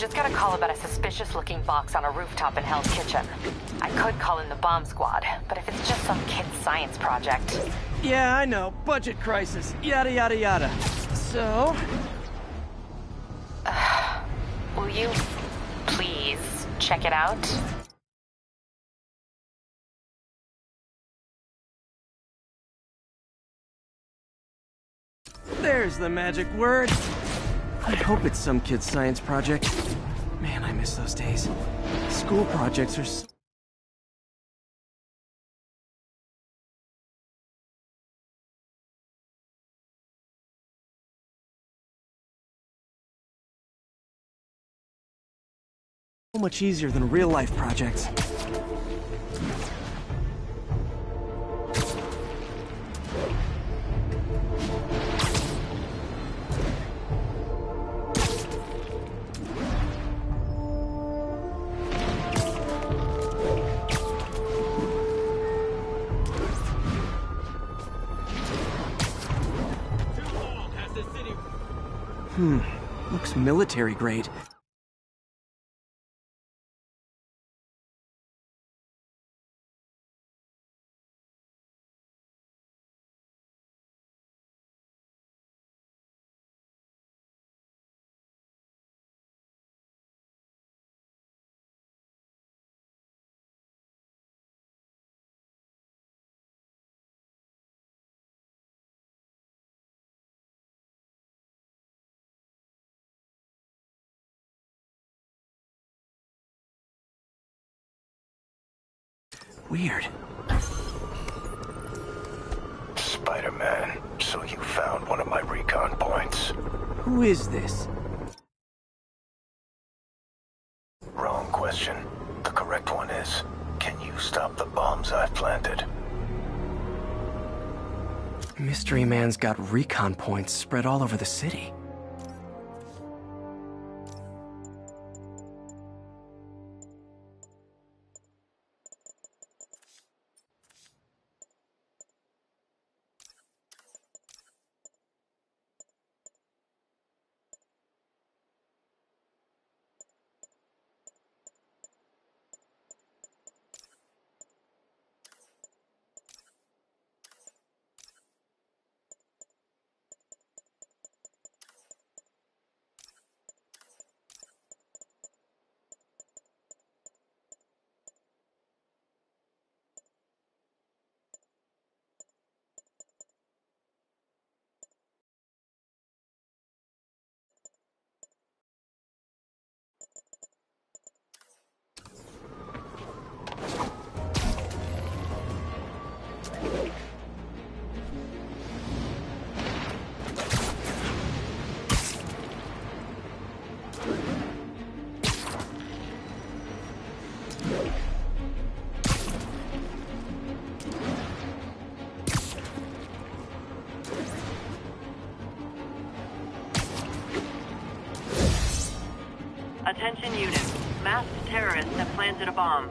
Just got a call about a suspicious looking box on a rooftop in Hell's Kitchen. I could call in the bomb squad, but if it's just some kid's science project. Yeah, I know. Budget crisis. Yada, yada, yada. So? Will you please check it out? There's the magic word. I hope it's some kid's science project. Man, I miss those days. School projects are so much easier than real life projects. Military grade. Weird. Spider-Man, so you found one of my recon points. Who is this? Wrong question. The correct one is, can you stop the bombs I've planted? Mystery Man's got recon points spread all over the city. Attention units. Masked terrorists have planted a bomb.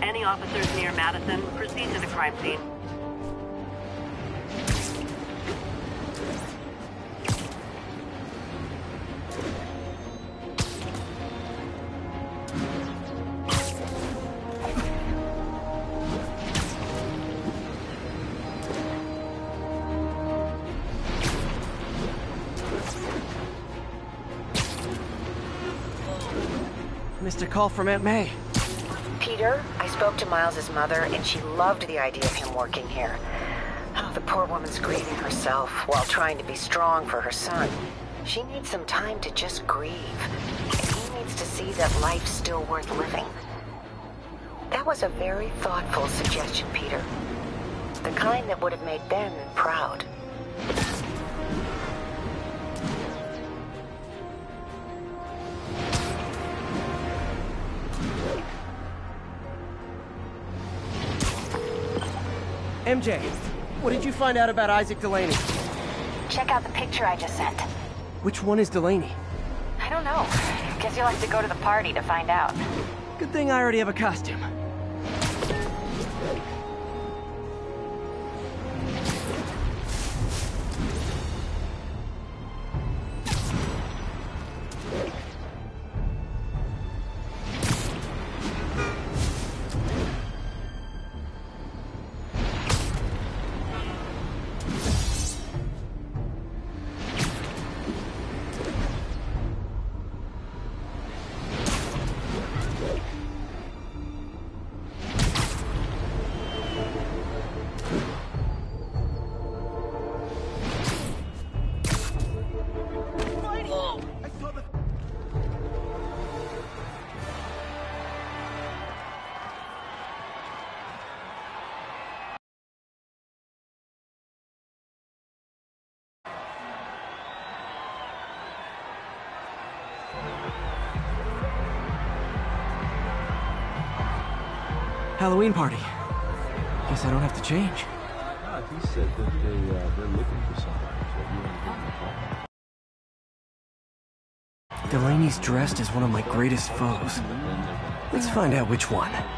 Any officers near Madison, proceed to the crime scene. A call from Aunt May. Peter, I spoke to Miles's mother, and she loved the idea of him working here. Oh, the poor woman's grieving herself while trying to be strong for her son. She needs some time to just grieve, and he needs to see that life's still worth living. That was a very thoughtful suggestion, Peter. The kind that would have made Ben proud. MJ, what did you find out about Isaac Delaney? Check out the picture I just sent. Which one is Delaney? I don't know. Guess you'll have to go to the party to find out. Good thing I already have a costume. Halloween party. Guess I don't have to change. God, he said that they, uh, they're looking for somebody, so you want to give him a call. Delaney's dressed as one of my greatest foes. Let's find out which one. Yeah,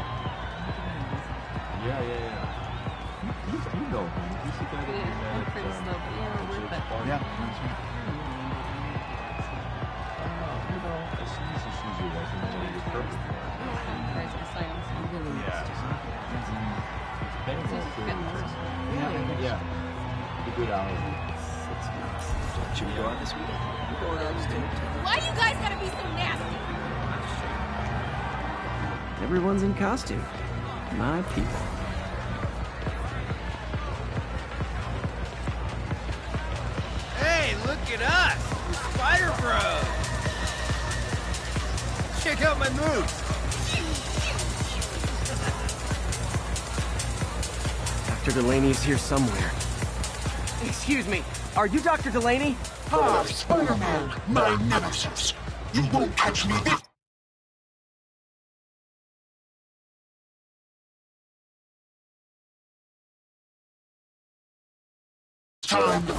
yeah, yeah. You, you, you know him. He's the guy that we met at, um, Jake's. Yeah, that's right. Oh, you know, as soon as he sees your resume, you're perfect for it. Payroll. Yeah. The good hours. Should we go out this weekend? Why you guys gotta be so nasty? Everyone's in costume. My people. Hey, look at us! The Spider Bros! Check out my moves! Dr. Delaney's here somewhere. Excuse me, are you Dr. Delaney? Ah, Spider-Man, my nemesis. You won't catch me this time.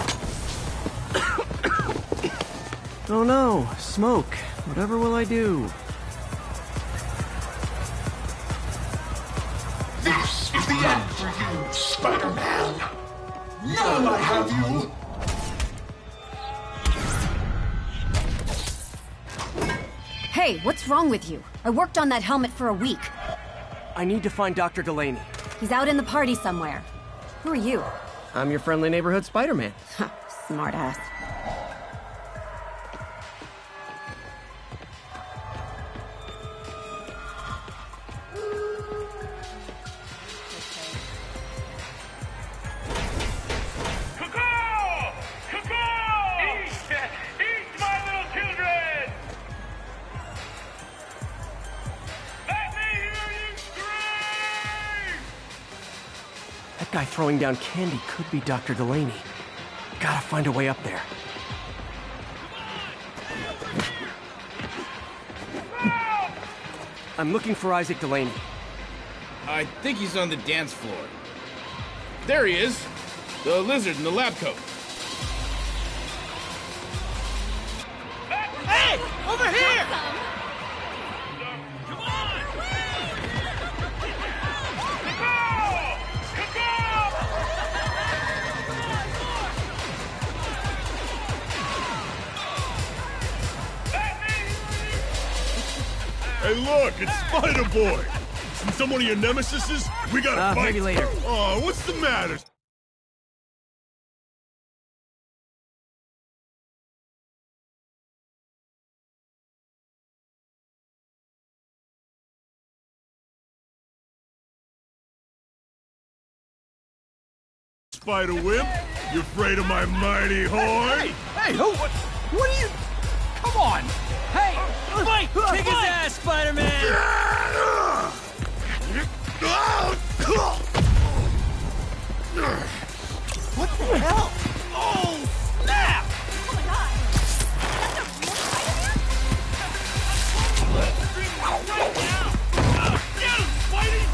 Oh no, smoke. Whatever will I do? This is the end for you, Spider-Man. Now I have you. Hey, what's wrong with you? I worked on that helmet for a week. I need to find Dr. Delaney. He's out in the party somewhere. Who are you? I'm your friendly neighborhood Spider-Man. Smartass. Throwing down candy could be Dr. Delaney. Gotta find a way up there. I'm looking for Isaac Delaney. I think he's on the dance floor. There he is. The lizard in the lab coat. Hey, it's Spider Boy. Seen some one of your nemesises? We gotta Uh, fight. maybe later. Oh, what's the matter? Spider Wimp, you afraid of my mighty horn? Hey! Hey, who? What? What are you? Come on! Hey! Fight! Kick his ass, Spider-Man! What the hell? Oh, snap! Get him, Spidey!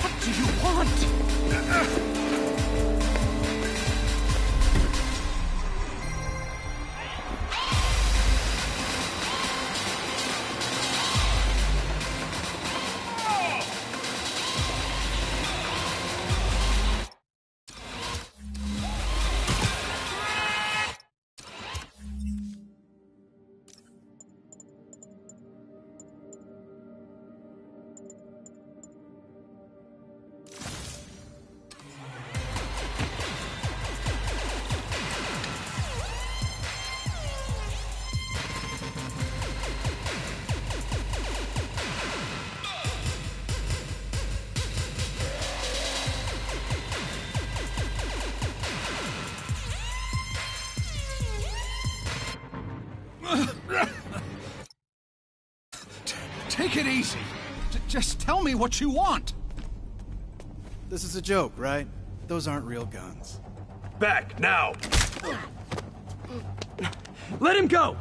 What do you want? Me what you want. This is a joke, right? Those aren't real guns. Back, now! Let him go!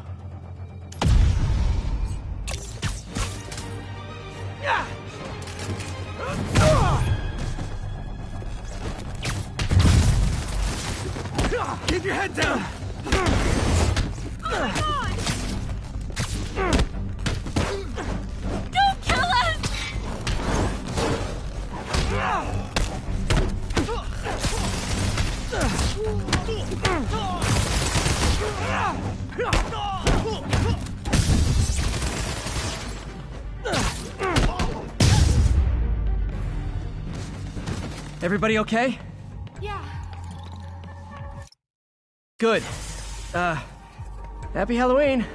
Everybody okay? Yeah. Good. Uh, happy Halloween.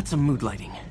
About some mood lighting?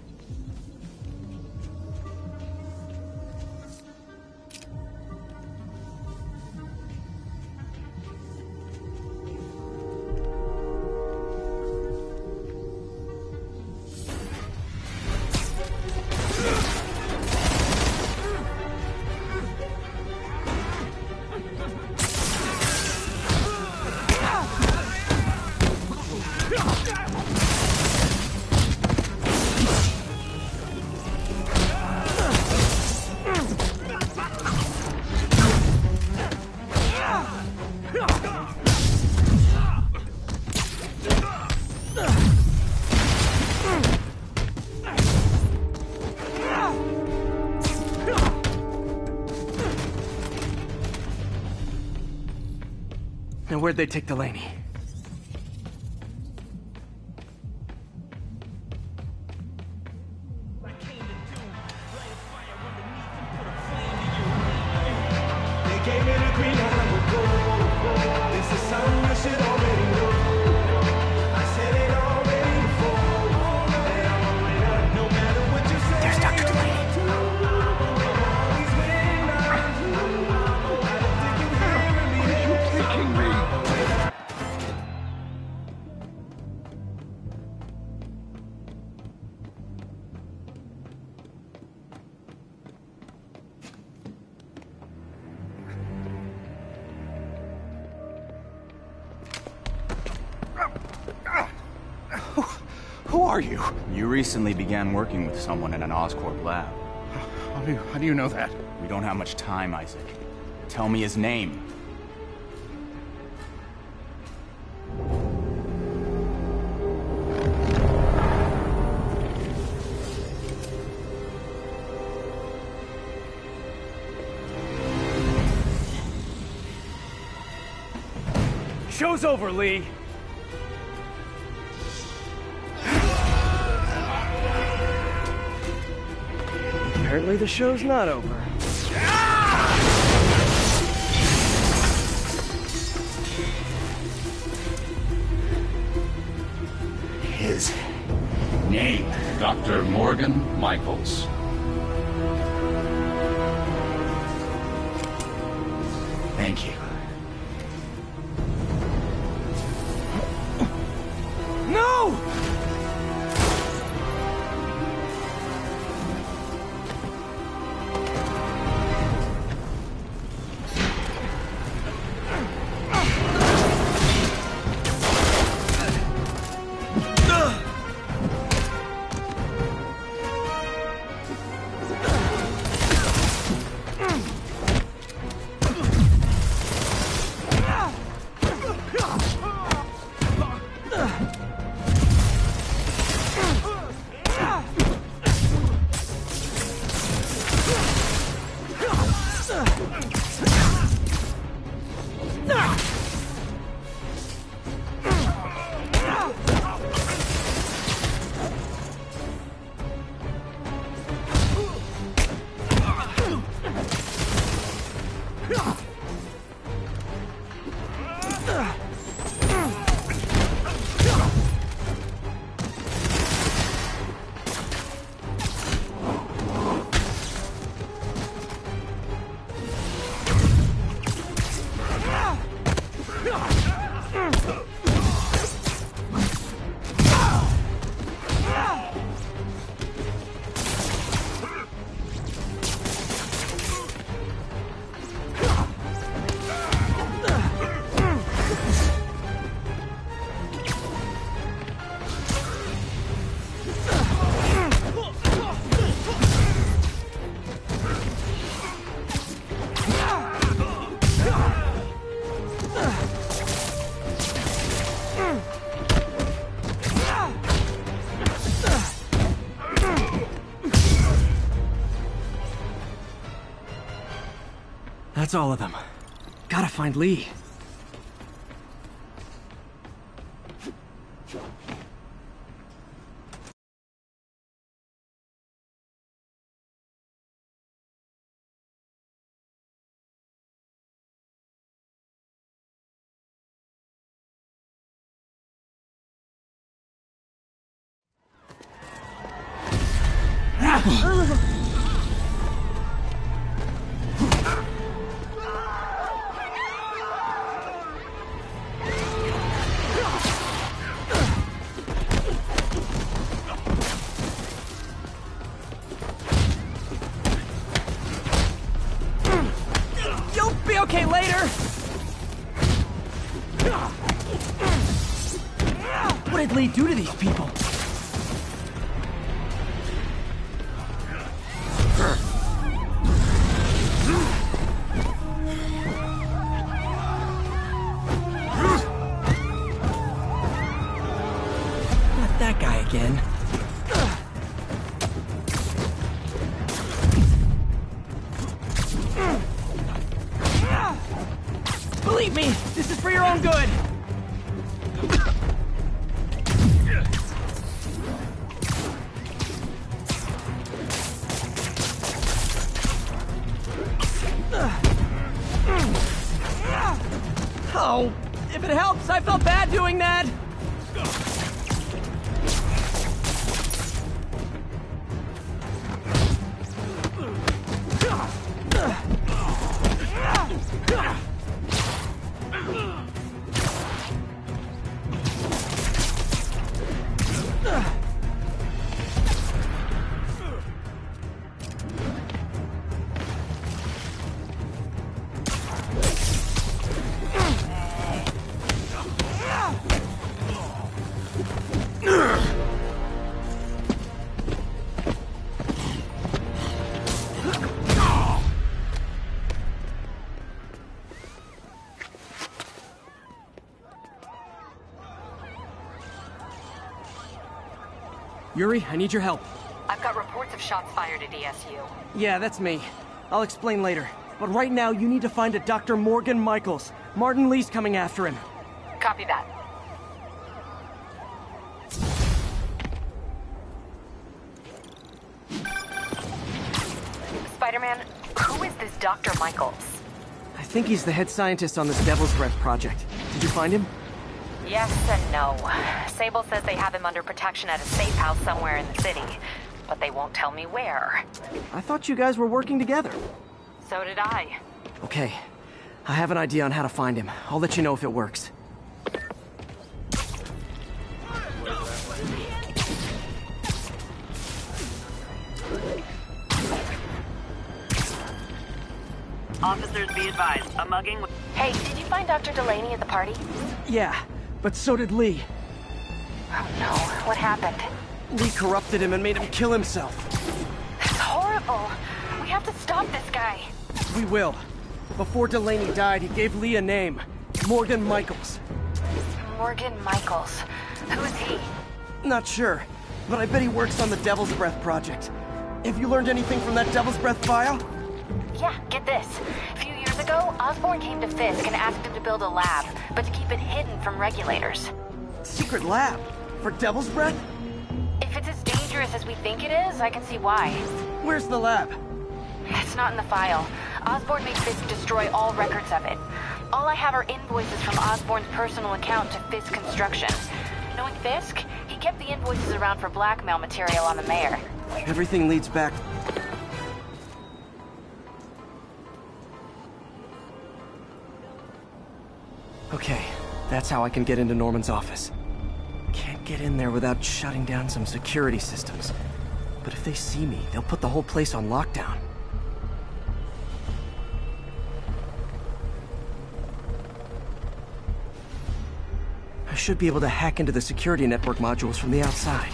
Where'd they take Delaney? Recently began working with someone in an Oscorp lab. How do you, how do you know that? We don't have much time, Isaac. Tell me his name. Show's over, Li. Apparently the show's not over. His name, Dr. Morgan Michaels. That's all of them. Gotta find Li. Okay later! What did Li do to these people? Yuri, I need your help. I've got reports of shots fired at ESU. Yeah, that's me. I'll explain later. But right now, you need to find a Dr. Morgan Michaels. Martin Li's coming after him. Copy that. Spider-Man, who is this Dr. Michaels? I think he's the head scientist on this Devil's Breath project. Did you find him? Yes and no. Sable says they have him under protection at a safe house somewhere in the city, but they won't tell me where. I thought you guys were working together. So did I. Okay. I have an idea on how to find him. I'll let you know if it works. Officers be advised, a mugging... Hey, did you find Dr. Delaney at the party? Yeah, but so did Li. Oh no, what happened? Li corrupted him and made him kill himself. That's horrible. We have to stop this guy. We will. Before Delaney died, he gave Li a name. Morgan Michaels. Morgan Michaels. Who is he? Not sure, but I bet he works on the Devil's Breath project. Have you learned anything from that Devil's Breath file? Yeah, get this. A few years ago, Osborn came to Fisk and asked him to build a lab, but to keep it hidden from regulators. Secret lab? For Devil's Breath? If it's as dangerous as we think it is, I can see why. Where's the lab? It's not in the file. Osborn made Fisk destroy all records of it. All I have are invoices from Osborn's personal account to Fisk Construction. Knowing Fisk, he kept the invoices around for blackmail material on the mayor. Everything leads back. Okay, that's how I can get into Norman's office. Get in there without shutting down some security systems. But if they see me, they'll put the whole place on lockdown. I should be able to hack into the security network modules from the outside.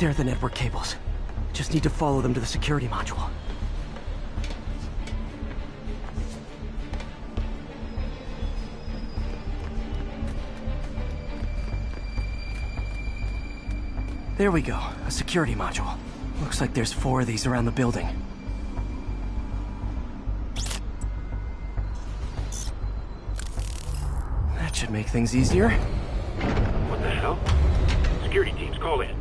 There are the network cables. Just need to follow them to the security module. There we go, a security module. Looks like there's four of these around the building. That should make things easier. What the hell? Security teams, call in.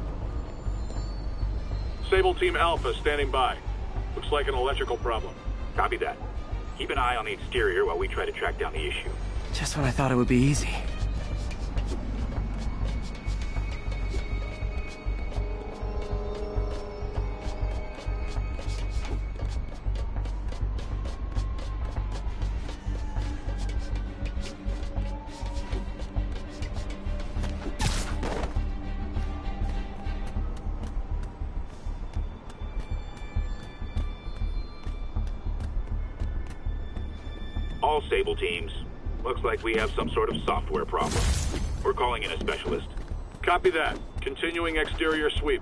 Sable Team Alpha standing by. Looks like an electrical problem. Copy that. Keep an eye on the exterior while we try to track down the issue. Just when I thought it would be easy. Looks like we have some sort of software problem. We're calling in a specialist. Copy that. Continuing exterior sweep.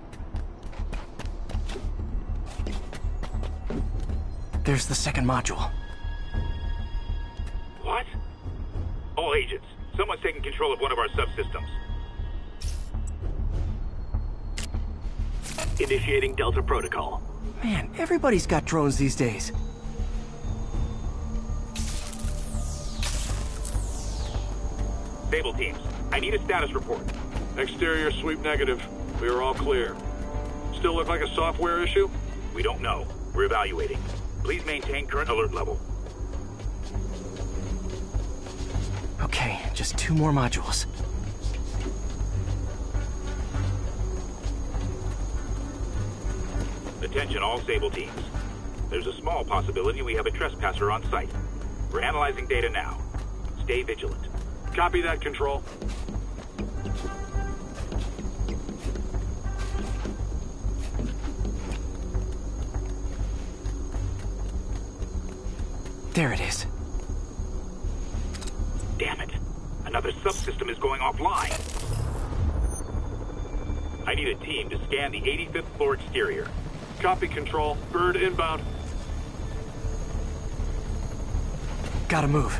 There's the second module. What? All agents, someone's taking control of one of our subsystems. Initiating Delta Protocol. Man, everybody's got drones these days. Sable teams, I need a status report. Exterior sweep negative. We are all clear. Still look like a software issue? We don't know. We're evaluating. Please maintain current alert level. Okay, just two more modules. Attention all Sable teams. There's a small possibility we have a trespasser on site. We're analyzing data now. Stay vigilant. Copy that, Control. There it is. Damn it. Another subsystem is going offline. I need a team to scan the 85th floor exterior. Copy, Control. Bird inbound. Gotta move.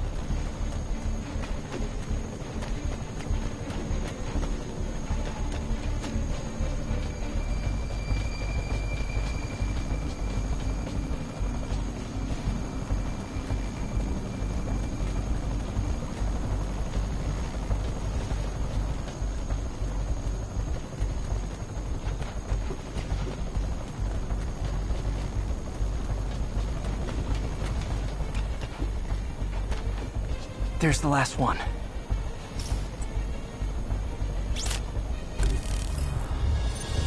There's the last one.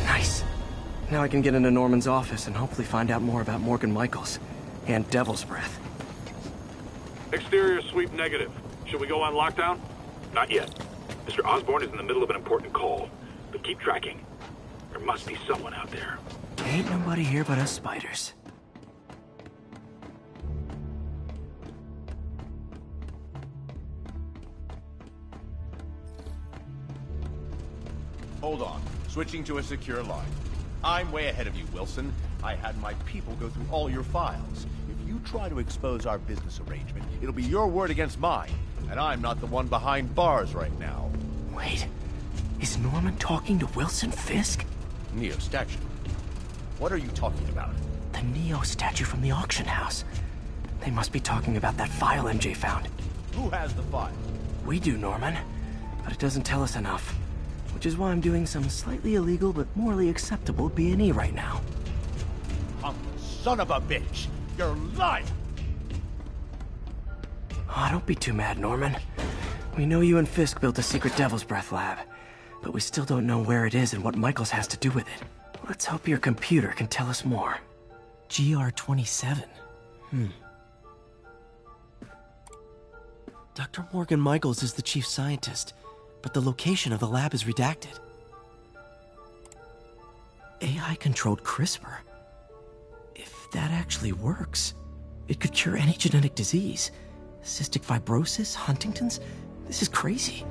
Nice. Now I can get into Norman's office and hopefully find out more about Morgan Michaels. And Devil's Breath. Exterior sweep negative. Should we go on lockdown? Not yet. Mr. Osborn is in the middle of an important call. But keep tracking. There must be someone out there. Ain't nobody here but us spiders. Switching to a secure line. I'm way ahead of you, Wilson. I had my people go through all your files. If you try to expose our business arrangement, it'll be your word against mine. And I'm not the one behind bars right now. Wait. Is Norman talking to Wilson Fisk? Neo statue. What are you talking about? The Neo statue from the auction house. They must be talking about that file MJ found. Who has the file? We do, Norman. But it doesn't tell us enough. Which is why I'm doing some slightly illegal but morally acceptable B&E right now. Punk son of a bitch! You're lying! Oh, don't be too mad, Norman. We know you and Fisk built a secret Devil's Breath lab, but we still don't know where it is and what Michaels has to do with it. Let's hope your computer can tell us more. GR27. Hmm. Dr. Morgan Michaels is the chief scientist, but the location of the lab is redacted. AI controlled CRISPR. If that actually works, it could cure any genetic disease. Cystic fibrosis, Huntington's. This is crazy.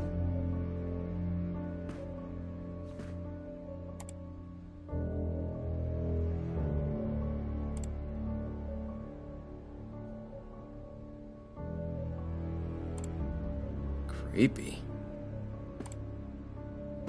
Creepy.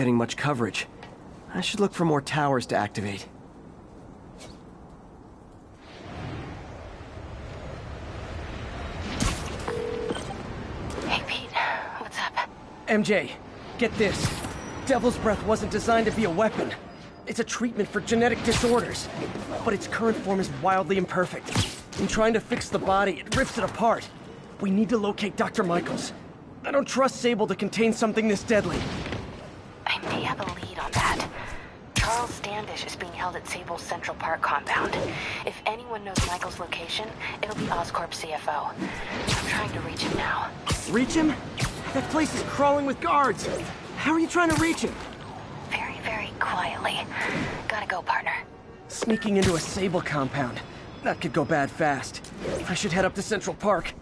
Getting much coverage. I should look for more towers to activate. Hey, Pete. What's up? MJ, get this. Devil's Breath wasn't designed to be a weapon. It's a treatment for genetic disorders. But its current form is wildly imperfect. In trying to fix the body, it rips it apart. We need to locate Dr. Michaels. I don't trust Sable to contain something this deadly. I may have a lead on that. Charles Standish is being held at Sable's Central Park compound. If anyone knows Michael's location, it'll be Oscorp CFO. I'm trying to reach him now. Reach him? That place is crawling with guards. How are you trying to reach him? Very, very quietly. Gotta go, partner. Sneaking into a Sable compound. That could go bad fast. I should head up to Central Park.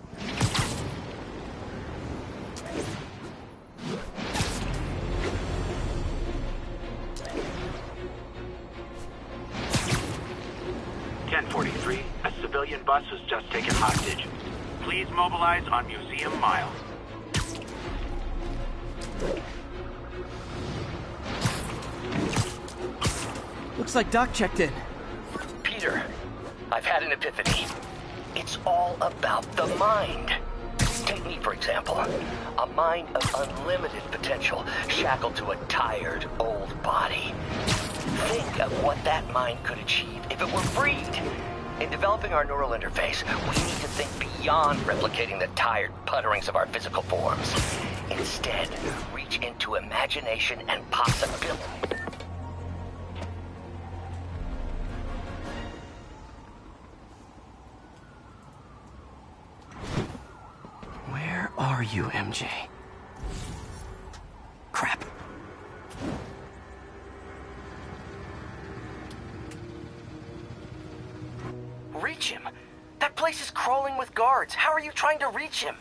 Mobilize on Museum Mile. Looks like Doc checked in. Peter, I've had an epiphany. It's all about the mind. Take me, for example. A mind of unlimited potential, shackled to a tired, old body. Think of what that mind could achieve if it were freed. In developing our neural interface, we need to think beyond replicating the tired putterings of our physical forms. Instead, reach into imagination and possibility. Where are you, MJ? Guards. How are you trying to reach him?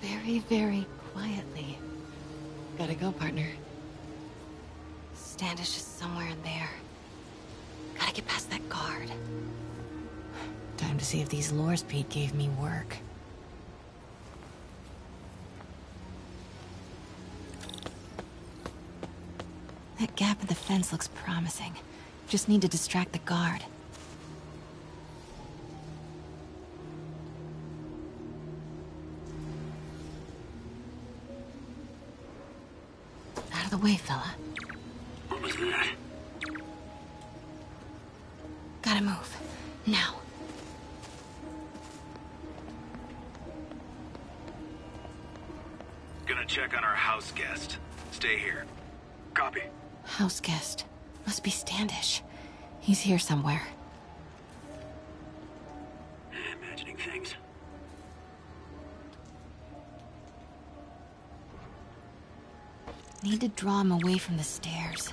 Very, very quietly. Gotta go, partner. Standish is somewhere in there. Gotta get past that guard. Time to see if these lures Pete gave me work. That gap in the fence looks promising. Just need to distract the guard. Of the way, fella. What was that? Gotta move. Now. Gonna check on our house guest. Stay here. Copy. House guest. Must be Standish. He's here somewhere. Imagining things. I need to draw him away from the stairs.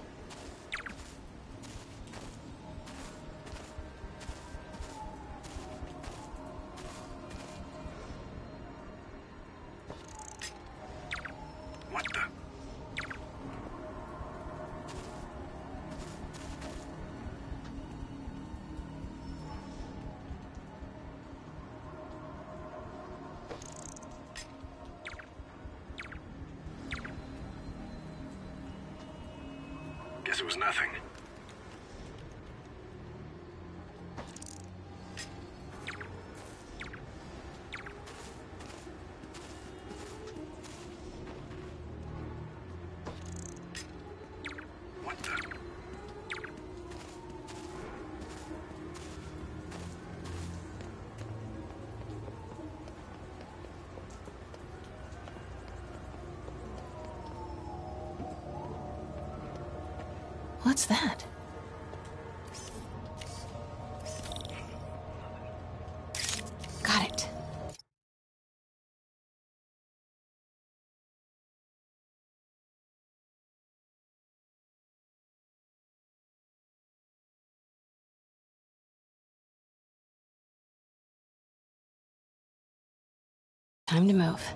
Time to move.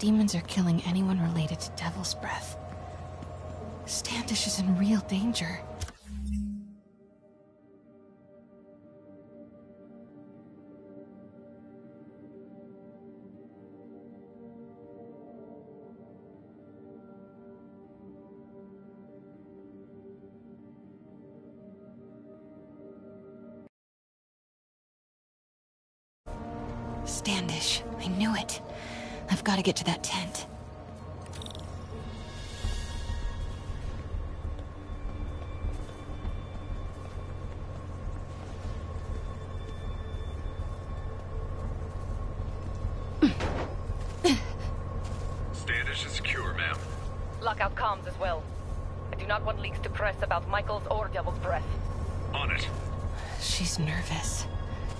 Demons are killing anyone related to Devil's Breath. Standish is in real danger. Got to get to that tent. Standish is secure, ma'am. Lockout comms as well. I do not want leaks to press about Michaels or Devil's Breath. On it. She's nervous.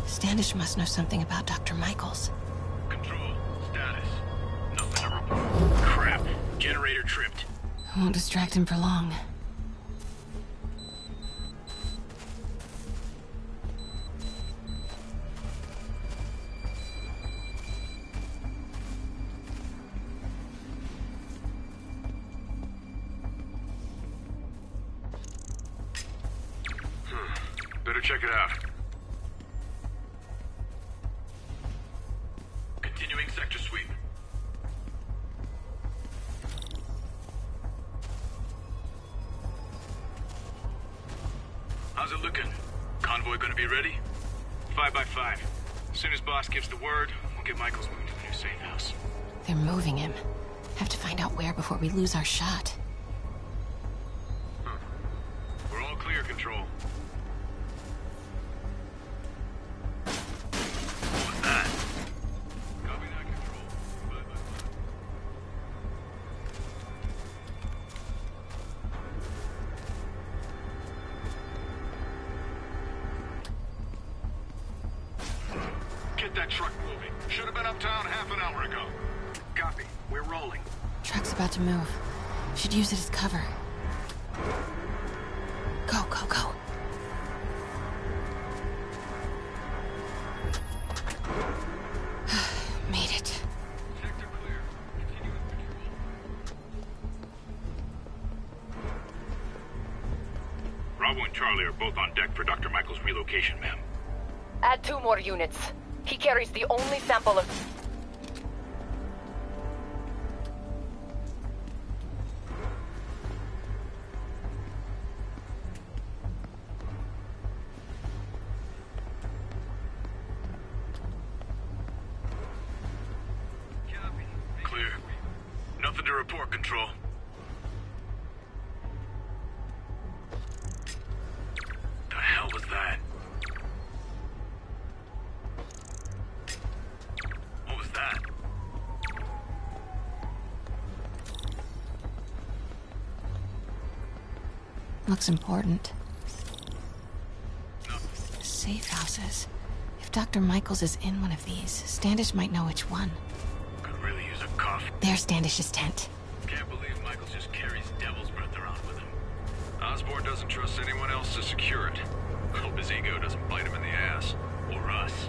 Standish must know something about Dr. Michaels. Won't distract him for long. Ago. Copy. We're rolling. Truck's about to move. Should use it as cover. Go, go, go. Made it. Sector clear. Continue with patrol. Bravo and Charlie are both on deck for Dr. Michael's relocation, ma'am. Add two more units. He carries the only sample of... Looks important. Safe houses. If Dr. Michaels is in one of these, Standish might know which one. Could really use a cough. There's Standish's tent. Can't believe Michaels just carries devil's breath around with him. Osborn doesn't trust anyone else to secure it. Hope his ego doesn't bite him in the ass. Or us.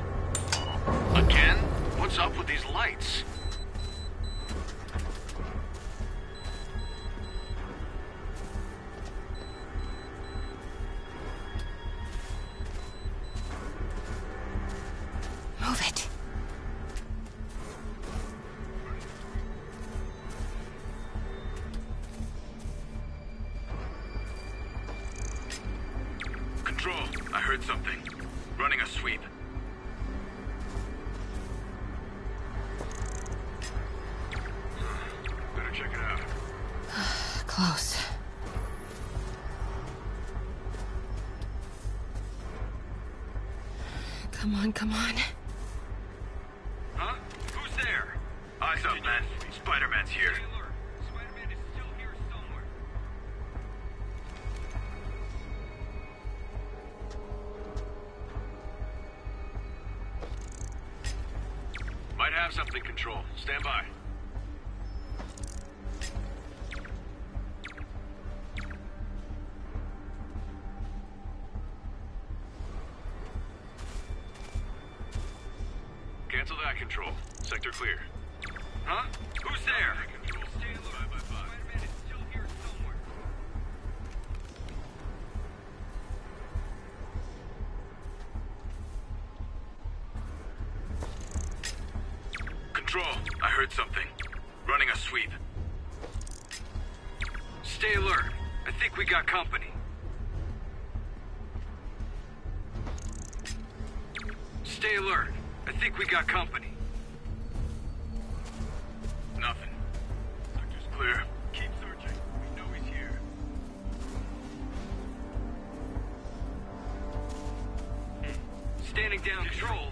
Again? What's up with these lights? Control. Stand by. Standing down control.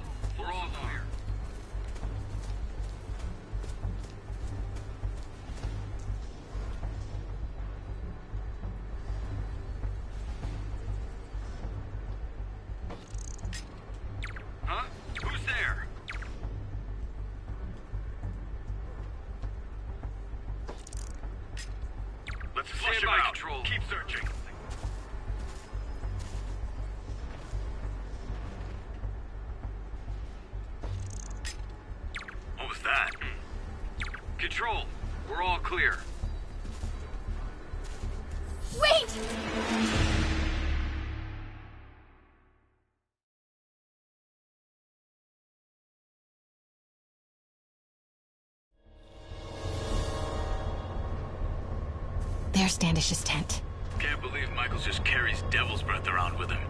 There's Standish's tent. Can't believe Michaels just carries devil's breath around with him.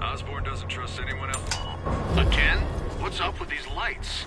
Osborn doesn't trust anyone else. Again? What's up with these lights?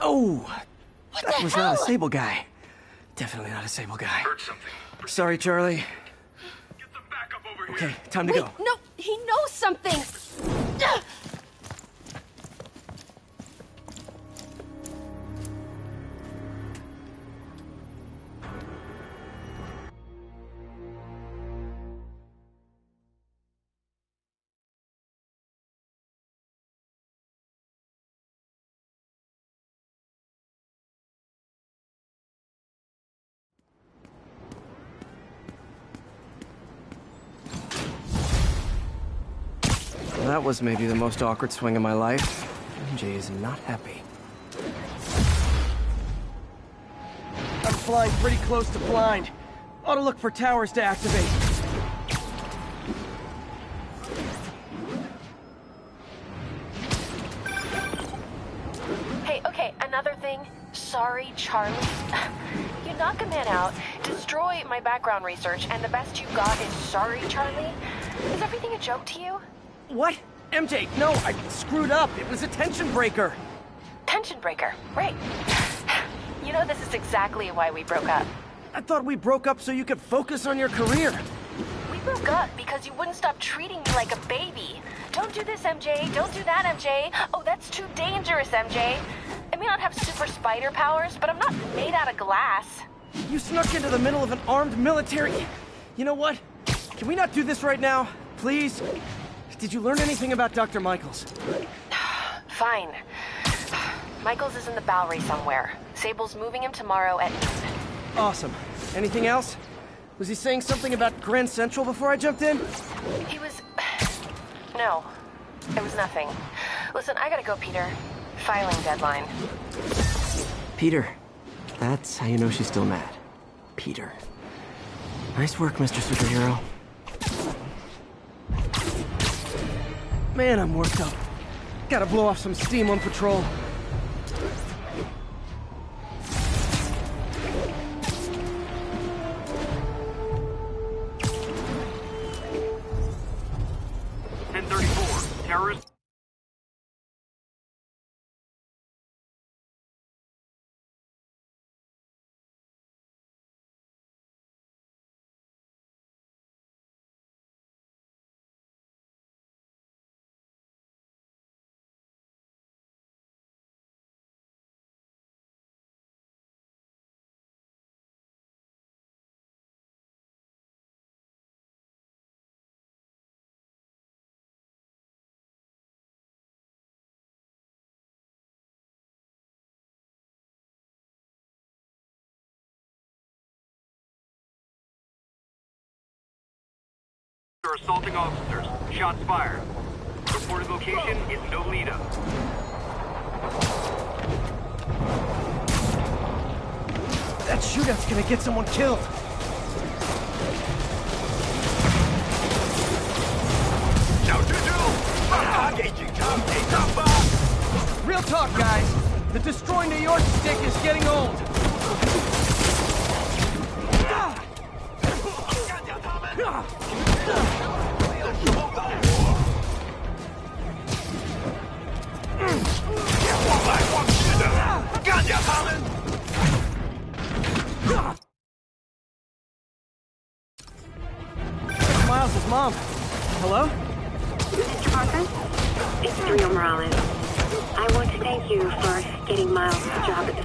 Charles! Oh! What that the was hell? not a Sable guy. Definitely not a Sable guy. Heard something. Sorry, Charlie. Okay, time to Wait, go. no, he knows something! Was maybe the most awkward swing of my life. MJ is not happy. I'm flying pretty close to blind. Ought to look for towers to activate. Hey, okay, another thing. Sorry, Charlie. You knock a man out, destroy my background research, and the best you got is sorry, Charlie? Is everything a joke to you? What? MJ, no, I screwed up. It was a tension breaker. Tension breaker, right. You know this is exactly why we broke up. I thought we broke up so you could focus on your career. We broke up because you wouldn't stop treating me like a baby. Don't do this, MJ. Don't do that, MJ. Oh, that's too dangerous, MJ. I may not have super spider powers, but I'm not made out of glass. You snuck into the middle of an armed military. You know what? Can we not do this right now? Please? Did you learn anything about Dr. Michaels? Fine. Michaels is in the Bowery somewhere. Sable's moving him tomorrow at noon. Awesome. Anything else? Was he saying something about Grand Central before I jumped in? He was... No. It was nothing. Listen, I gotta go, Peter. Filing deadline. Peter. That's how you know she's still mad. Peter. Nice work, Mr. Superhero. Man, I'm worked up. Gotta blow off some steam on patrol. You're assaulting officers. Shots fired. Reported location is Nolita. That shootout's gonna get someone killed. Real talk, guys. The Destroy New York stick is getting old. Miles'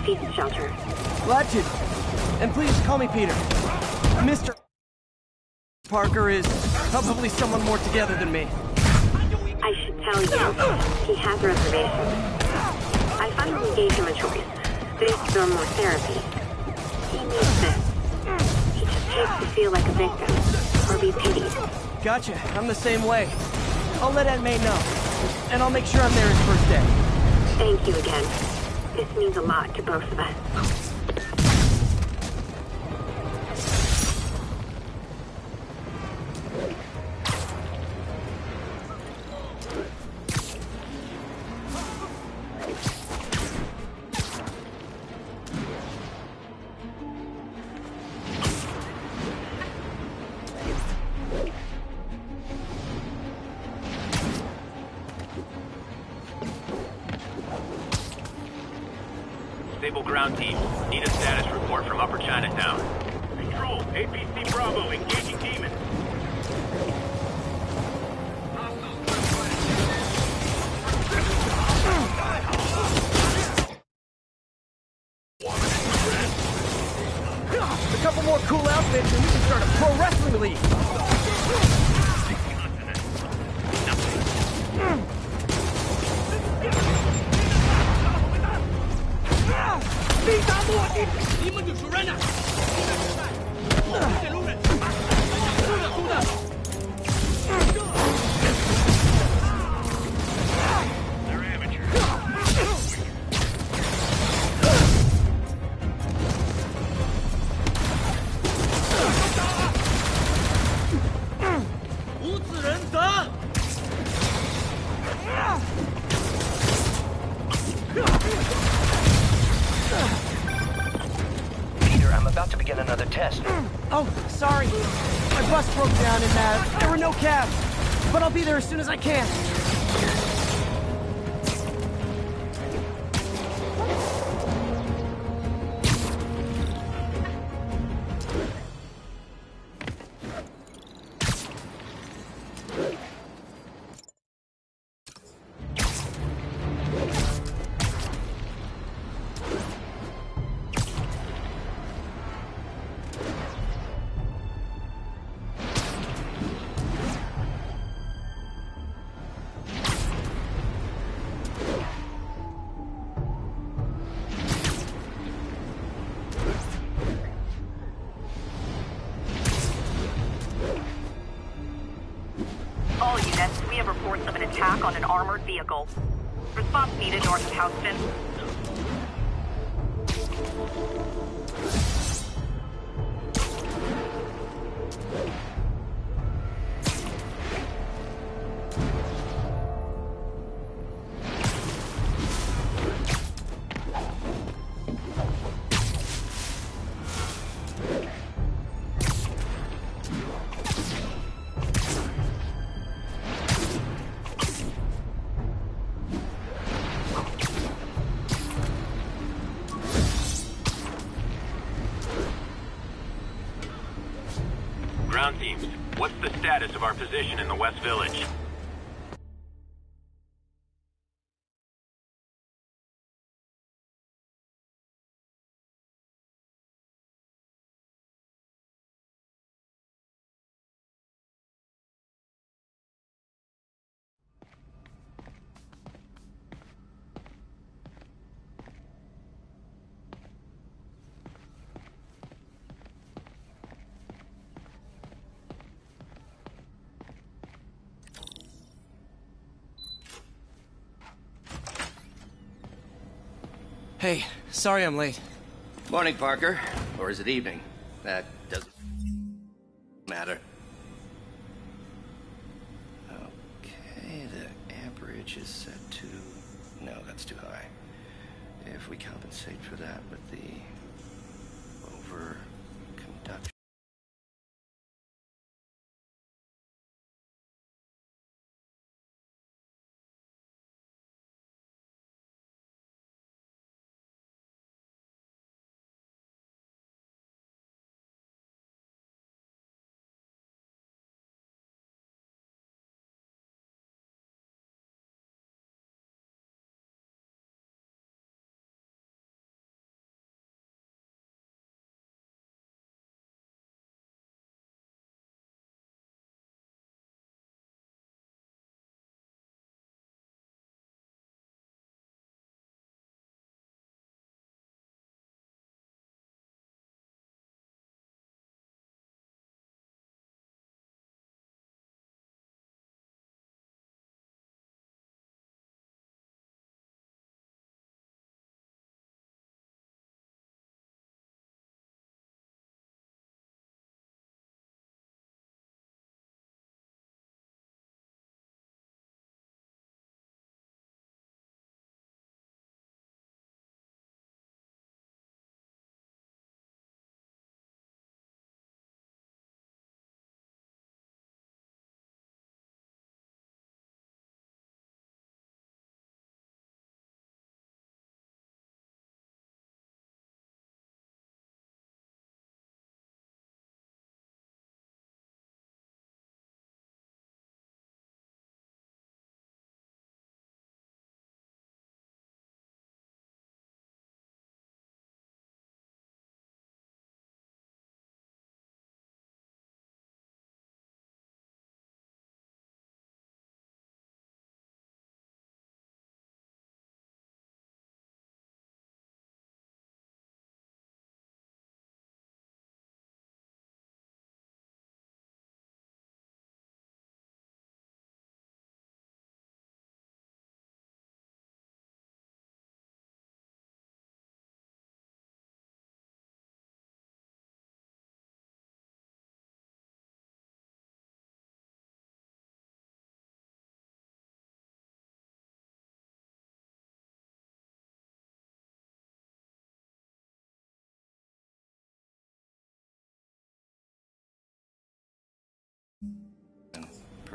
a job at the feast shelter. Glad to. And please call me Peter. Mr. Parker is probably someone more together than me. I should tell you, he has reservations. I finally gave him a choice. This or more therapy. He needs this. He just hates to feel like a victim, or be pitied. Gotcha. I'm the same way. I'll let Aunt May know. And I'll make sure I'm there his first day. Thank you again. This means a lot to both of us. Bravo, engaging I'll be there as soon as I can. Hey, sorry I'm late. Morning, Parker. Or is it evening? That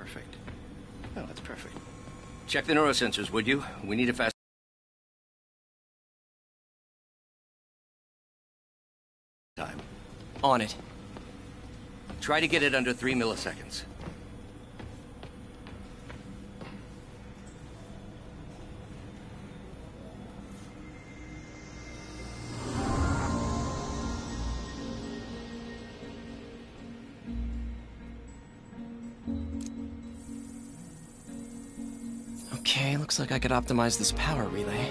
perfect. Oh, that's perfect. Check the neurosensors, would you? We need a fast... Time. On it. Try to get it under three milliseconds. Like I could optimize this power relay.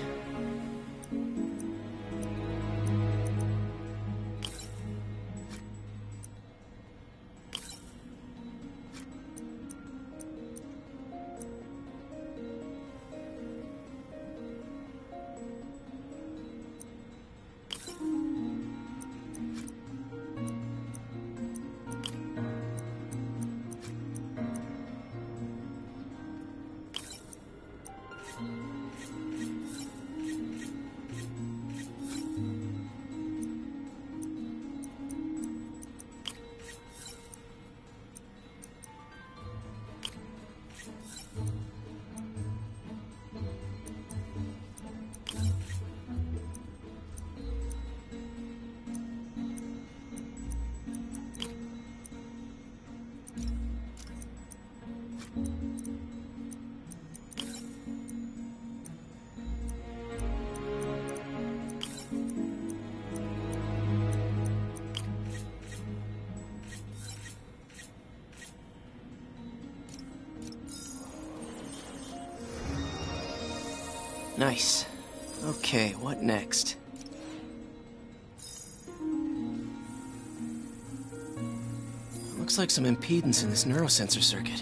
Some impedance in this neurosensor circuit.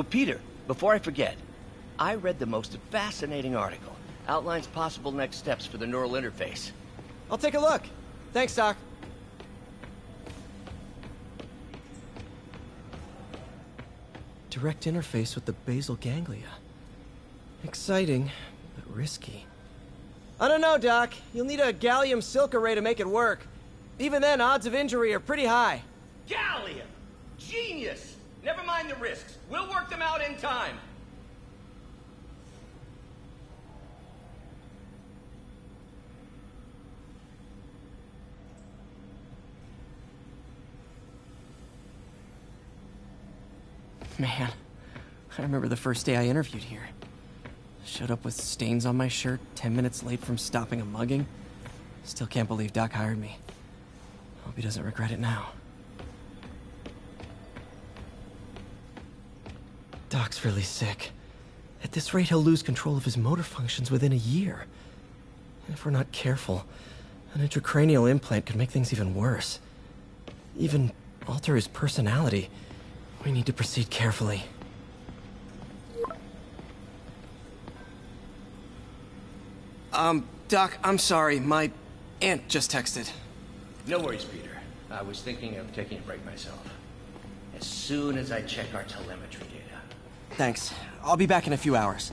Oh, Peter, before I forget, I read the most fascinating article. Outlines possible next steps for the neural interface. I'll take a look. Thanks, Doc. Direct interface with the basal ganglia. Exciting, but risky. I don't know, Doc. You'll need a gallium silk array to make it work. Even then, odds of injury are pretty high. Gallium! Genius! Never mind the risks. We'll work them out in time. Man, I remember the first day I interviewed here. Showed up with stains on my shirt, 10 minutes late from stopping a mugging. Still can't believe Doc hired me. Hope he doesn't regret it now. Doc's really sick. At this rate, he'll lose control of his motor functions within a year. And if we're not careful, an intracranial implant could make things even worse. Even alter his personality. We need to proceed carefully. Um, Doc, I'm sorry. My aunt just texted. No worries, Peter. I was thinking of taking a break myself. As soon as I check our telemetry data. Thanks. I'll be back in a few hours.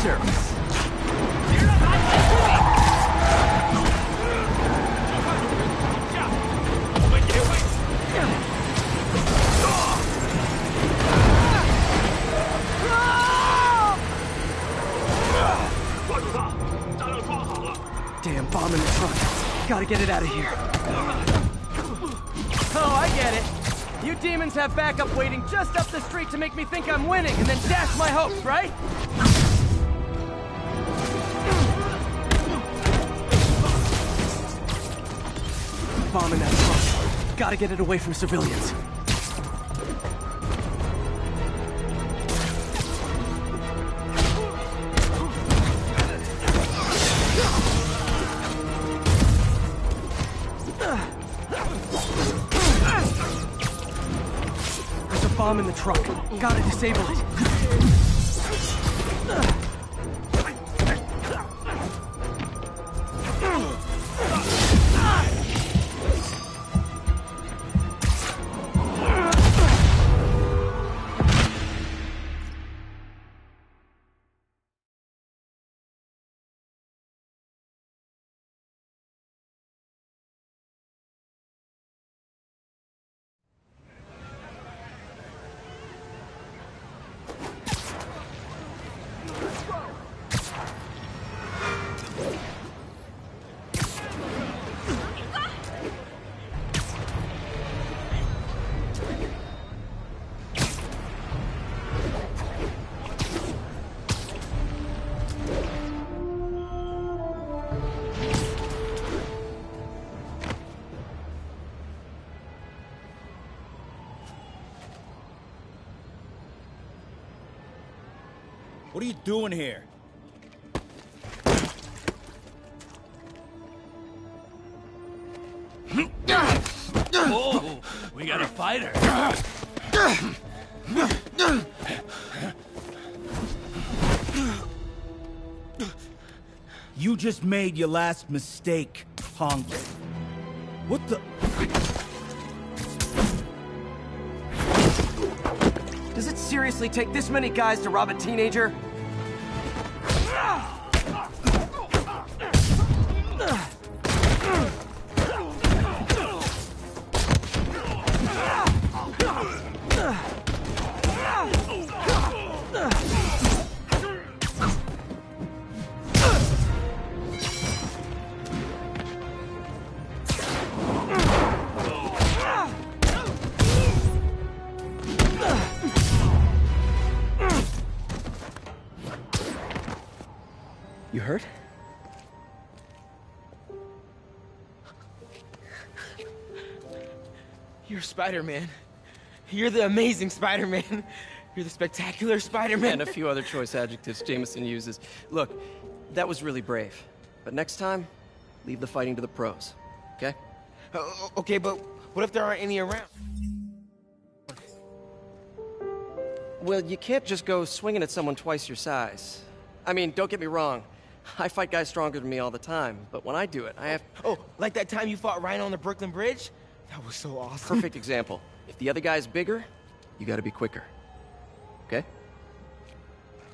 Service. Damn bomb in the truck. Gotta get it out of here. Oh, I get it. You demons have backup waiting just up the street to make me think I'm winning and then dash my hopes, right? Bomb in that truck. Gotta get it away from civilians. There's a bomb in the truck. Gotta disable it. What are you doing here? Oh, we got a fighter. You just made your last mistake, punk. What the? Does it seriously take this many guys to rob a teenager? Hurt? You're Spider-Man. You're the amazing Spider-Man. You're the spectacular Spider-Man. And a few other choice adjectives Jameson uses. Look, that was really brave. But next time, leave the fighting to the pros. Okay? Oh, okay, but what if there aren't any around? Well, you can't just go swinging at someone twice your size. I mean, don't get me wrong. I fight guys stronger than me all the time, but when I do it, I have. Oh, oh, like that time you fought Rhino on the Brooklyn Bridge? That was so awesome. Perfect example. If the other guy's bigger, you gotta be quicker. Okay?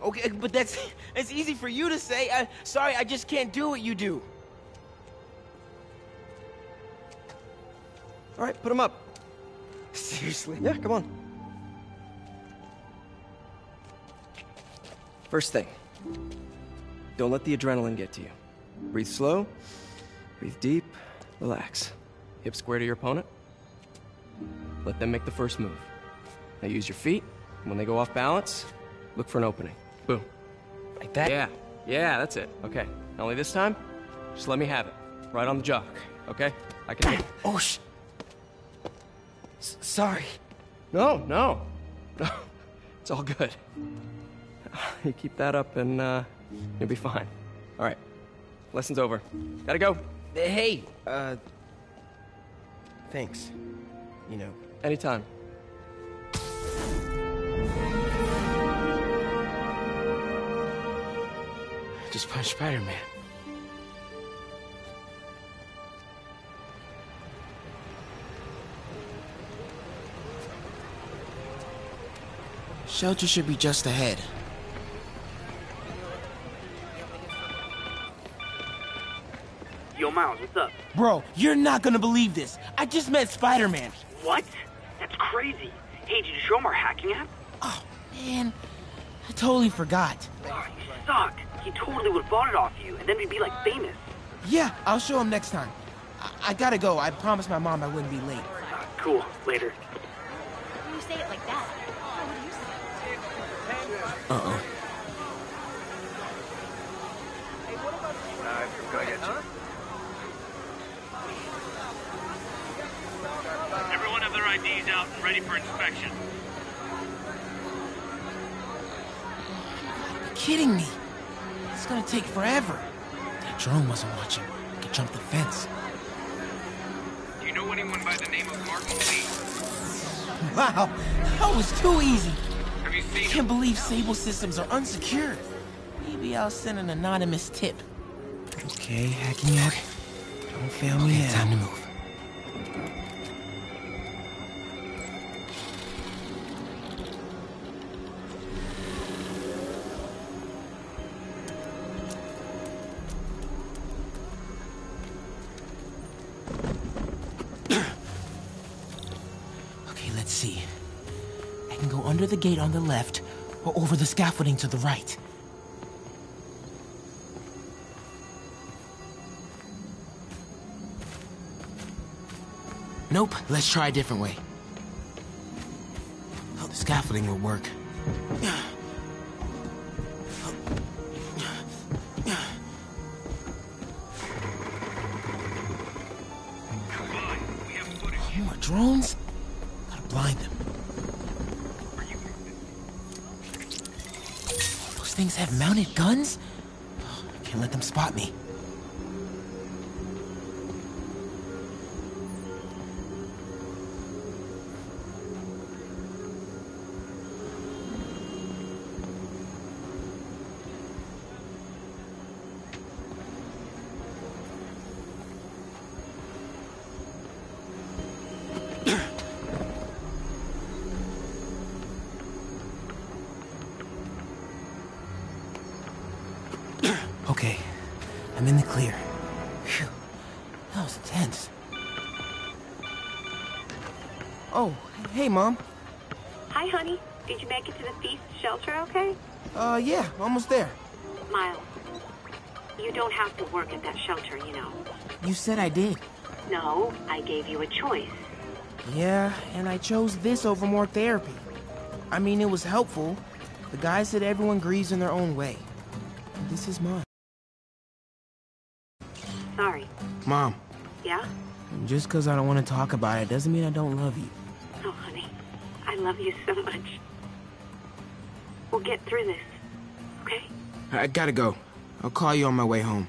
Okay, but that's it's easy for you to say. I, sorry, I just can't do what you do. All right, put him up. Seriously? Yeah, come on. First thing, don't let the adrenaline get to you. Breathe slow, breathe deep, relax. Hip square to your opponent. Let them make the first move. Now use your feet. When they go off balance, look for an opening. Boom. Like that? Yeah, yeah, that's it. Okay. Only this time, just let me have it. Right on the jaw. Okay? I can. Oh, sh. S sorry. No, no, no. It's all good. You keep that up, and uh, you'll be fine. All right. Lesson's over. Gotta go. Hey, uh. Thanks. You know. Anytime. Just punch Spider Man. Shelter should be just ahead. Miles, what's up? Bro, you're not gonna believe this. I just met Spider Man. What? That's crazy. Hey, did you show him our hacking app? Oh, man. I totally forgot. Oh, you suck. He totally would have bought it off you, and then we'd be like famous. Yeah, I'll show him next time. I, I gotta go. I promised my mom I wouldn't be late. Cool. Later. You say it like that. What do you say? Uh oh. Everyone have their IDs out and ready for inspection. kidding me? It's gonna take forever. That drone wasn't watching. I could jump the fence. Do you know anyone by the name of Martin Li? Wow, that was too easy. Have you seen Can't believe Sable systems are unsecured. Maybe I'll send an anonymous tip. Okay, hacking app. Don't fail me now. Time to move. Or over the scaffolding to the right. Nope, let's try a different way. Oh, the scaffolding will work. Guns? Can't let them spot me. Mom. Hi, honey. Did you make it to the feast shelter okay? Uh, yeah, almost there. Miles, you don't have to work at that shelter, you know. You said I did. No, I gave you a choice. Yeah, and I chose this over more therapy. I mean, it was helpful. The guy said everyone grieves in their own way. This is mine. Sorry. Mom, Yeah? just because I don't want to talk about it doesn't mean I don't love you. Love you so much. We'll get through this, okay? I gotta go. I'll call you on my way home.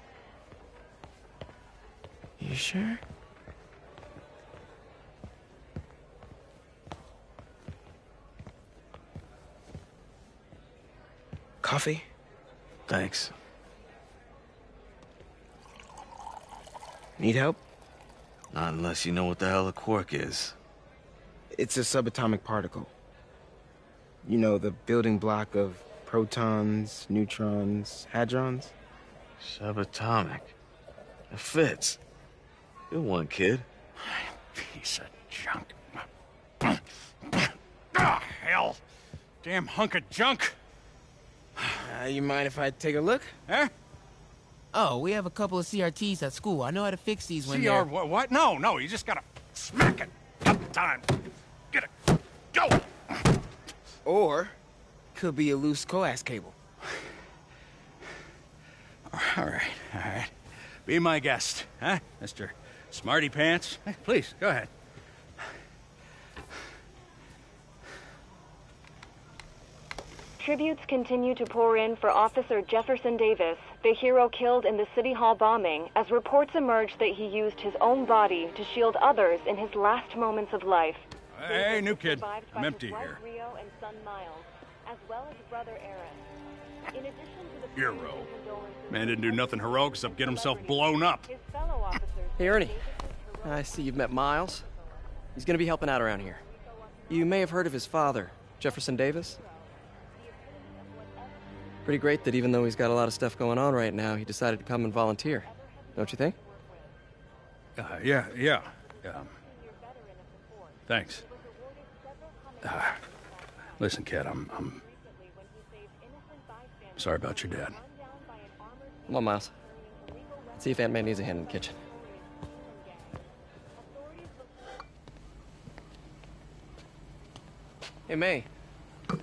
You sure? Coffee? Thanks. Need help? Not unless you know what the hell a quark is. It's a subatomic particle. You know, the building block of protons, neutrons, hadrons? Subatomic. It fits. Good one, kid. Piece of junk. Ah, hell. Damn hunk of junk. Uh, you mind if I take a look? Huh? Oh, we have a couple of CRTs at school. I know how to fix these when CR they're... what, what? No, no, you just gotta smack it. Got time. Get it. Go! Or, could be a loose coax cable. All right, all right. Be my guest, huh, Mr. Smarty Pants? Please, go ahead. Tributes continue to pour in for Officer Jefferson Davis, the hero killed in the City Hall bombing, as reports emerge that he used his own body to shield others in his last moments of life. Hey, new kid. I'm empty here. Rio and son Miles, as well as brother Aaron. In addition to the Hero. Man didn't do nothing heroic except get himself blown up. His fellow officers, Hey, Ernie. I see you've met Miles. He's gonna be helping out around here. You may have heard of his father, Jefferson Davis. Pretty great that even though he's got a lot of stuff going on right now, he decided to come and volunteer. Don't you think? Uh, yeah, yeah. Um, thanks. Uh, listen, kid, I'm, I'm sorry about your dad. Come on, Miles. Let's see if Aunt May needs a hand in the kitchen. Hey, May.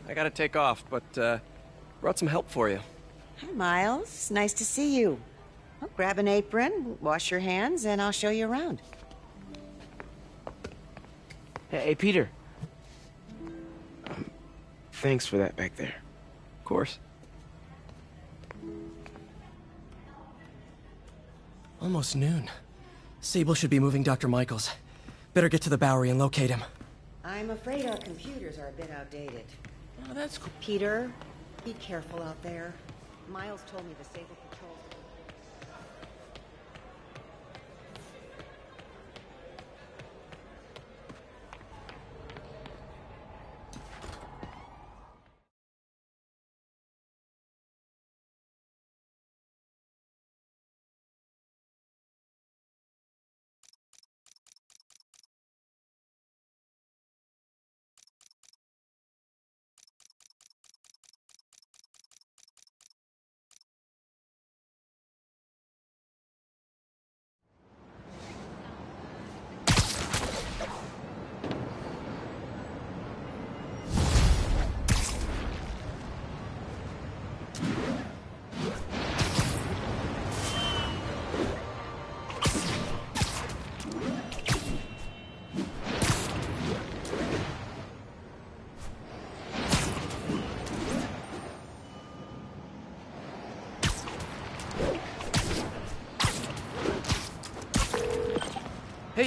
I gotta take off, but, uh, brought some help for you. Hi, Miles. Nice to see you. Well, grab an apron, wash your hands, and I'll show you around. Hey, hey, Peter. Um, thanks for that back there. Of course. Almost noon. Sable should be moving Dr. Michaels. Better get to the Bowery and locate him. I'm afraid our computers are a bit outdated. Oh, that's cool. Peter, be careful out there. Miles told me to save the Sable Patrol.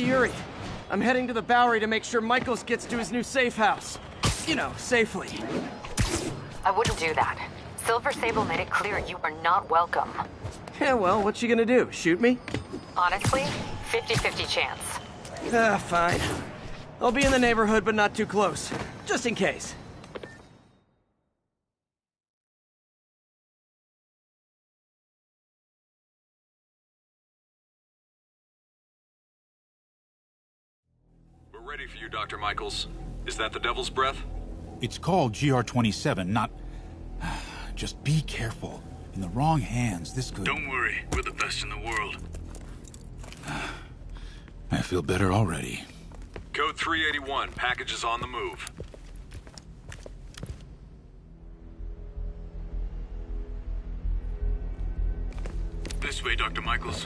Yuri. I'm heading to the Bowery to make sure Michaels gets to his new safe house. You know, safely. I wouldn't do that. Silver Sable made it clear you are not welcome. Yeah, well, what's she gonna do? Shoot me? Honestly, 50-50 chance. Ah, fine. I'll be in the neighborhood, but not too close. Just in case. For you, Dr. Michaels. Is that the Devil's Breath? It's called GR27, not. Just be careful. In the wrong hands, this could. Don't worry, we're the best in the world. I feel better already. Code 381, package is on the move. This way, Dr. Michaels.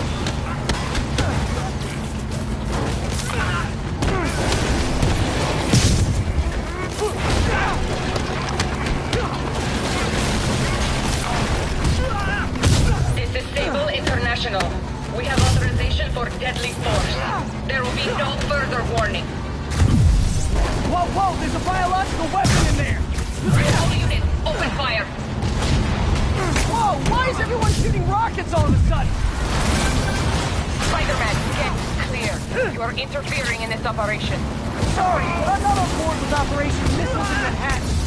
Is Sable International. We have authorization for deadly force. There will be no further warning. Whoa, whoa, there's a biological weapon in there! All units, open fire! Whoa, why is everyone shooting rockets all of a sudden? Spider-Man, get clear. You are interfering in this operation. Sorry, but I'm not on board with Operation Missiles in Manhattan.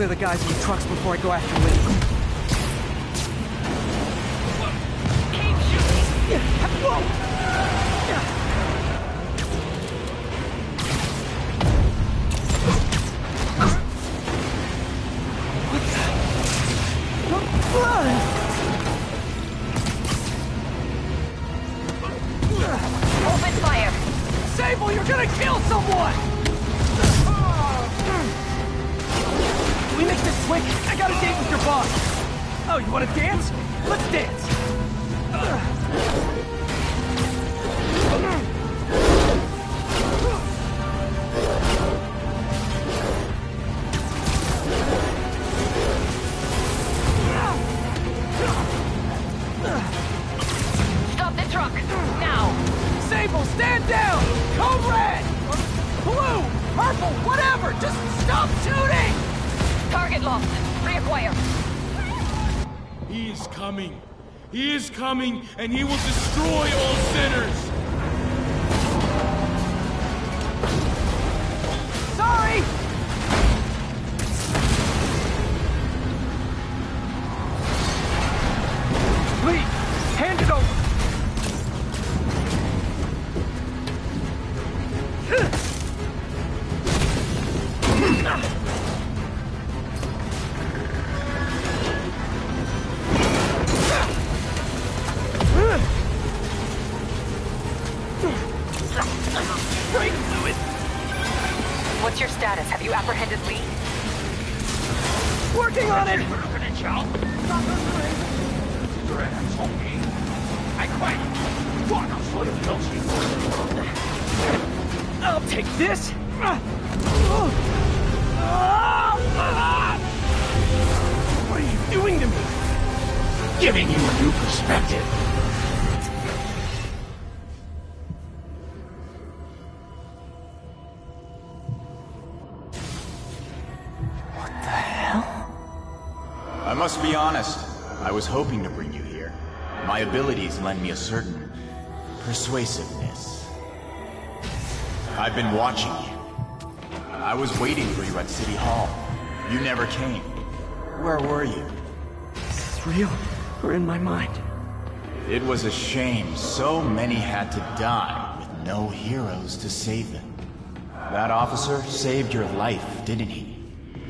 Clear the guys in the trucks before I go after Li. Coming, and he will destroy all must be honest. I was hoping to bring you here. My abilities lend me a certain persuasiveness. I've been watching you. I was waiting for you at City Hall. You never came. Where were you? Is this real? Or in my mind? It was a shame so many had to die with no heroes to save them. That officer saved your life, didn't he?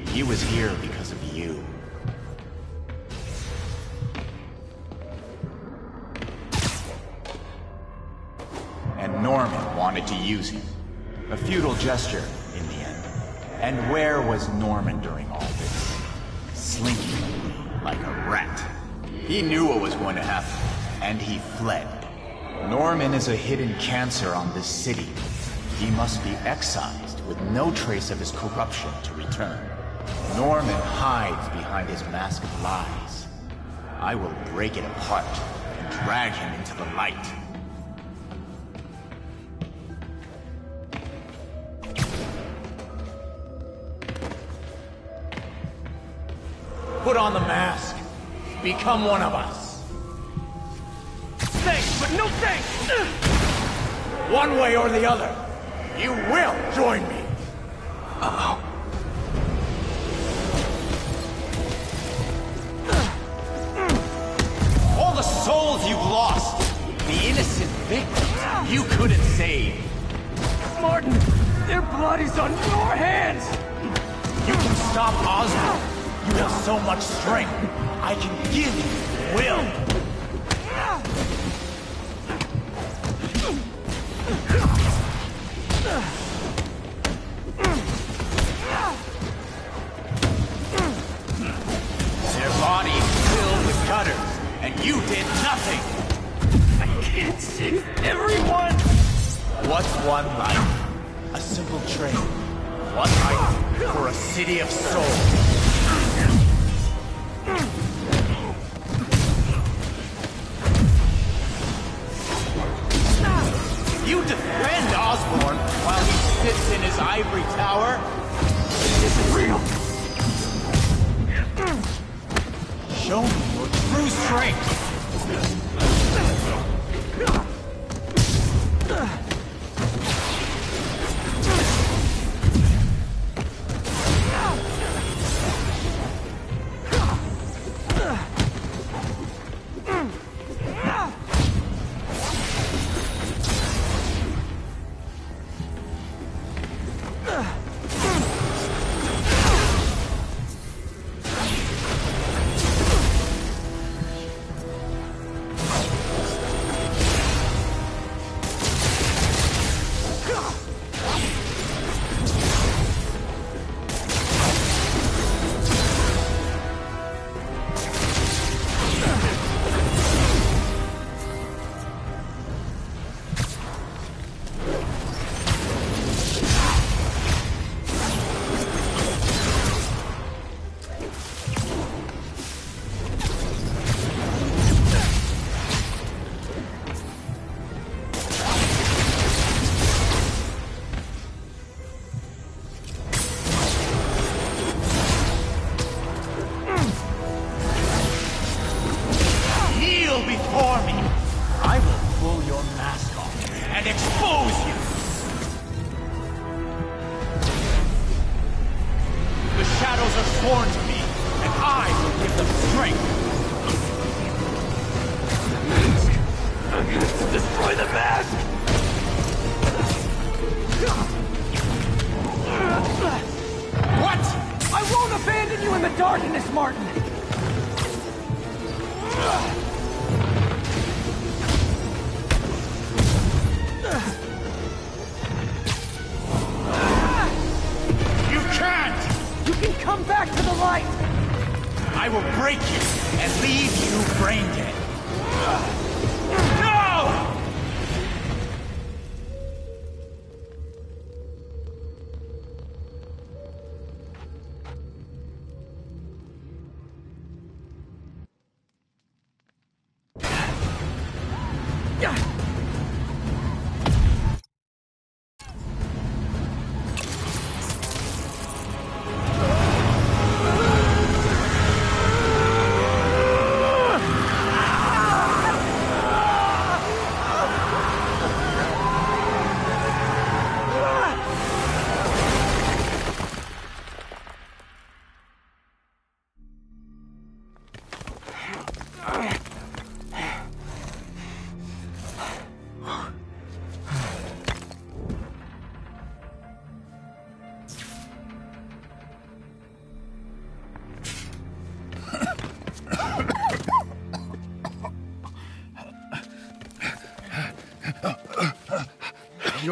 He was here to use him. A futile gesture, in the end. And where was Norman during all this? Slinking like a rat. He knew what was going to happen, and he fled. Norman is a hidden cancer on this city. He must be excised with no trace of his corruption to return. Norman hides behind his mask of lies. I will break it apart and drag him into the light. On the mask. Become one of us. Thanks, but no thanks! One way or the other, you will join me. Uh-oh. All the souls you've lost, the innocent victims you couldn't save. Martin, their blood is on your hands! You can stop Osborn. You have so much strength. I can give you will. Their bodies filled with gutters, and you did nothing. I can't save everyone! What's one life? A simple trade. One life for a city of souls.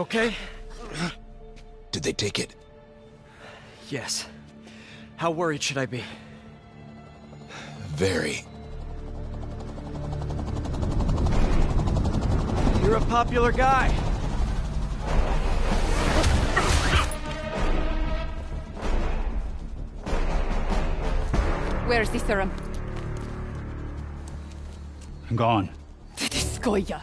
Okay? Did they take it? Yes. How worried should I be? Very. You're a popular guy. Where's the serum? Gone. This Goya.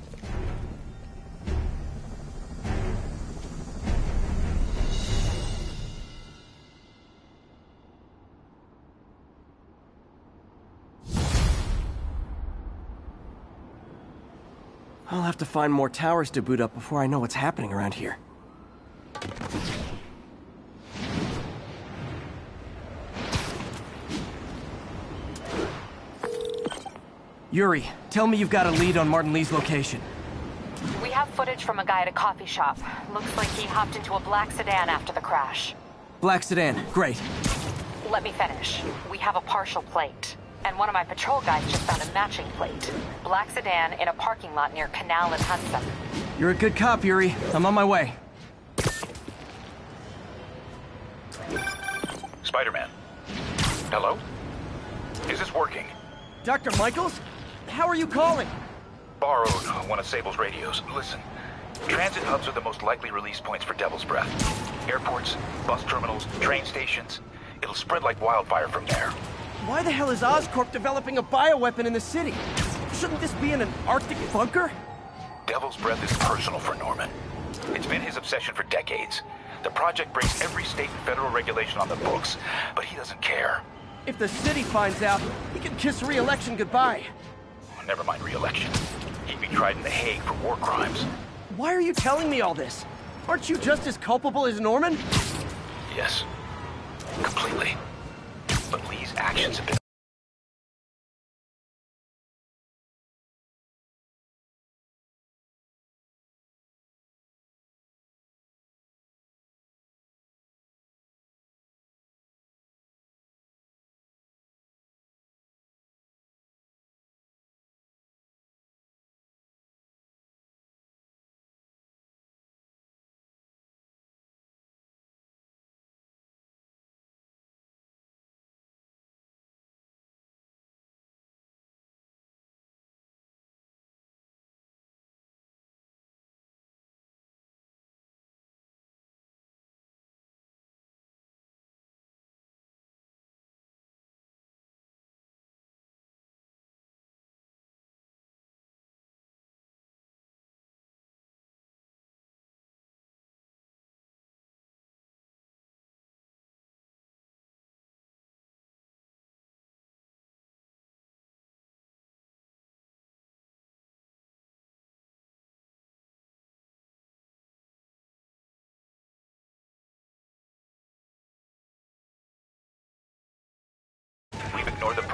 I'll have to find more towers to boot up before I know what's happening around here. Yuri, tell me you've got a lead on Martin Li's location. We have footage from a guy at a coffee shop. Looks like he hopped into a black sedan after the crash. Black sedan, great. Let me finish. We have a partial plate. And one of my patrol guys just found a matching plate. Black sedan in a parking lot near Canal and Hudson. You're a good cop, Yuri. I'm on my way. Spider-Man. Hello? Is this working? Dr. Michaels? How are you calling? Borrowed one of Sable's radios. Listen, transit hubs are the most likely release points for Devil's Breath. Airports, bus terminals, train stations. It'll spread like wildfire from there. Why the hell is Oscorp developing a bioweapon in the city? Shouldn't this be in an Arctic bunker? Devil's Breath is personal for Norman. It's been his obsession for decades. The project breaks every state and federal regulation on the books, but he doesn't care. If the city finds out, he can kiss re-election goodbye. Never mind re-election. He'd be tried in The Hague for war crimes. Why are you telling me all this? Aren't you just as culpable as Norman? Yes. Completely. But Li's actions have been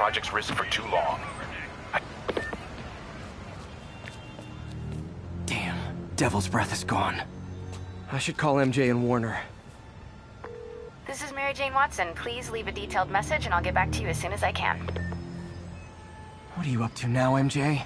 project's risk for too long. Damn, Devil's Breath is gone. I should call MJ and Warner. This is Mary Jane Watson. Please leave a detailed message and I'll get back to you as soon as I can. What are you up to now, MJ?